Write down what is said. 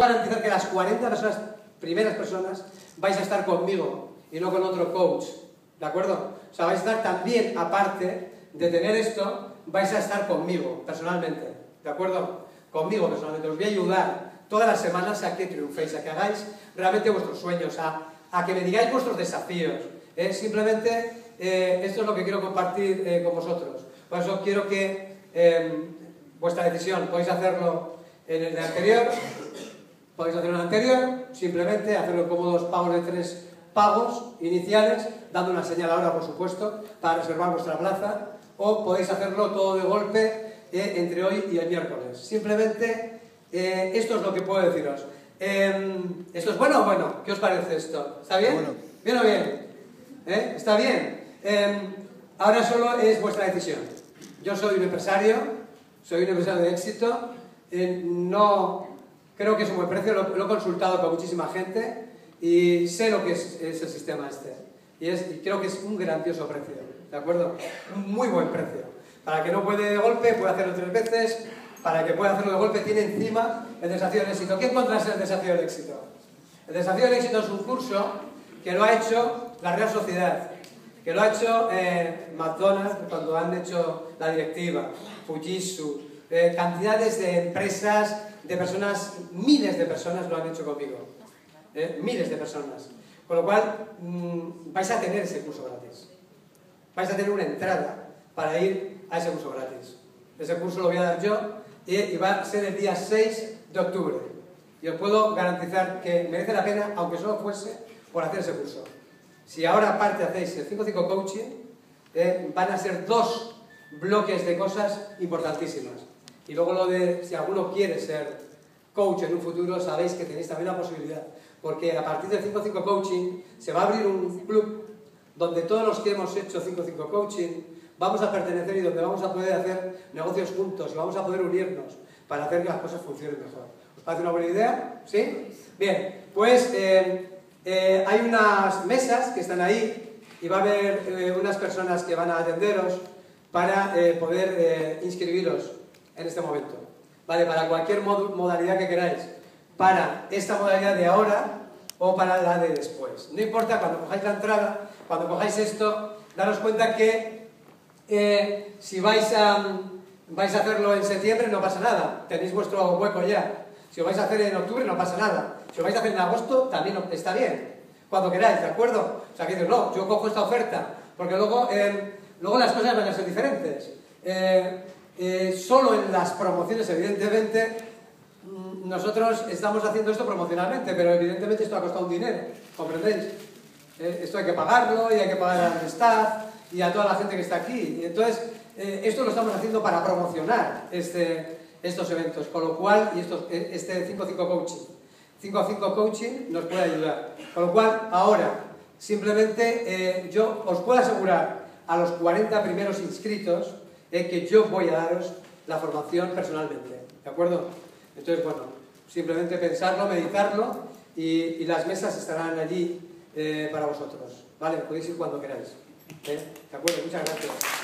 garantizar que las 40 personas, primeras personas vais a estar conmigo y no con otro coach, ¿de acuerdo? O sea, vais a estar también, aparte de tener esto, vais a estar conmigo, personalmente, ¿de acuerdo? Conmigo, personalmente. Os voy a ayudar todas las semanas a que triunféis, a que hagáis realmente vuestros sueños, a, a que me digáis vuestros desafíos. ¿eh? Simplemente, eh, esto es lo que quiero compartir eh, con vosotros. Por eso quiero que em, vuestra decisión, podéis hacerlo en el de anterior, Podéis hacer un anterior, simplemente hacerlo como dos pagos de tres pagos iniciales, dando una señal ahora, por supuesto, para reservar vuestra plaza, o podéis hacerlo todo de golpe eh, entre hoy y el miércoles. Simplemente, eh, esto es lo que puedo deciros. Em, ¿Esto es bueno o bueno? ¿Qué os parece esto? ¿Está bien? ¿Bien o bien? ¿Eh? ¿Está bien? Em, ahora solo es vuestra decisión. Yo soy un empresario, soy un empresario de éxito, no Creo que es un buen precio, lo, he consultado con muchísima gente y sé lo que es, el sistema este. Y, es, creo que es un grandioso precio, ¿de acuerdo? Un muy buen precio. Para que no puede de golpe, puede hacerlo tres veces. Para que pueda hacerlo de golpe, tiene encima el desafío del éxito. ¿Qué encuentras en el desafío del éxito? El desafío del éxito es un curso que lo ha hecho la Real Sociedad, que lo ha hecho eh, McDonald's cuando han hecho la directiva, Fujitsu, eh, cantidades de empresas de personas, miles de personas lo han hecho conmigo. ¿eh? Miles de personas. Con lo cual, mm, vais a tener ese curso gratis. Vais a tener una entrada para ir a ese curso gratis. Ese curso lo voy a dar yo y, va a ser el día 6 de octubre. Y os puedo garantizar que merece la pena, aunque solo fuese, por hacer ese curso. Si ahora aparte hacéis el 5-5 coaching, ¿eh? van a ser dos bloques de cosas importantísimas. Y luego lo de si alguno quiere ser coach en un futuro, sabéis que tenéis también la posibilidad. Porque a partir del 5-5 Coaching se va a abrir un club donde todos los que hemos hecho 5-5 Coaching vamos a pertenecer y donde vamos a poder hacer negocios juntos y vamos a poder unirnos para hacer que las cosas funcionen mejor. ¿Os parece una buena idea? ¿Sí? Bien, pues eh, eh, hay unas mesas que están ahí y va a haber eh, unas personas que van a atenderos para poder inscribiros en este momento. ¿Vale? Para cualquier modalidad que queráis. Para esta modalidad de ahora o para la de después. No importa, cuando cojáis la entrada, cuando cojáis esto, daros cuenta que eh, si vais a, vais a hacerlo en septiembre no pasa nada. Tenéis vuestro hueco ya. Si lo vais a hacer en octubre no pasa nada. Si lo vais a hacer en agosto también está bien. Cuando queráis, ¿de acuerdo? O sea, que dices, no, yo cojo esta oferta. Porque luego, eh, luego las cosas van a ser diferentes. Eh, eh, solo en las promociones, evidentemente, mm, nosotros estamos haciendo esto promocionalmente, pero evidentemente esto ha costado un dinero, ¿comprendéis? Eh, esto hay que pagarlo y hay que pagar al staff y a toda la gente que está aquí. Entonces, eh, esto lo estamos haciendo para promocionar este, estos eventos, con lo cual, y esto, este 5-5 Coaching, 5-5 Coaching nos puede ayudar. Con lo cual, ahora, simplemente yo os puedo asegurar a los 40 primeros inscritos es que yo voy a daros la formación personalmente, ¿de acuerdo? Entonces, bueno, simplemente pensarlo, meditarlo y, las mesas estarán allí eh, para vosotros, ¿vale? Podéis ir cuando queráis. ¿eh? ¿De acuerdo? Muchas gracias.